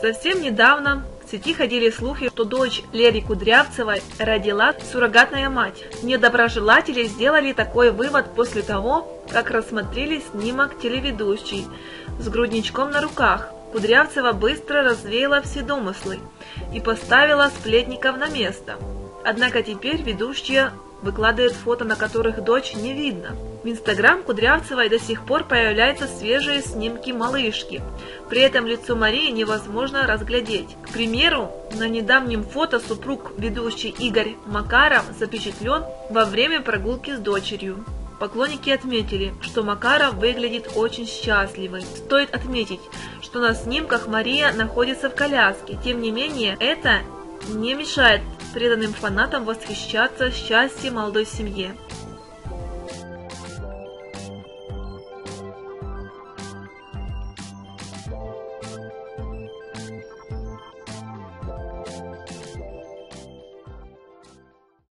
Совсем недавно в сети ходили слухи, что дочь Лери Кудрявцевой родила суррогатная мать. Недоброжелатели сделали такой вывод после того, как рассмотрели снимок телеведущей с грудничком на руках. Кудрявцева быстро развеяла все домыслы и поставила сплетников на место. Однако теперь ведущая выкладывает фото, на которых дочь не видно. В инстаграм Кудрявцевой до сих пор появляются свежие снимки малышки. При этом лицо Марии невозможно разглядеть. К примеру, на недавнем фото супруг ведущий Игорь Макаров запечатлен во время прогулки с дочерью. Поклонники отметили, что Макаров выглядит очень счастливым. Стоит отметить, что на снимках Мария находится в коляске. Тем не менее, это не мешает преданным фанатам восхищаться счастьем молодой семье.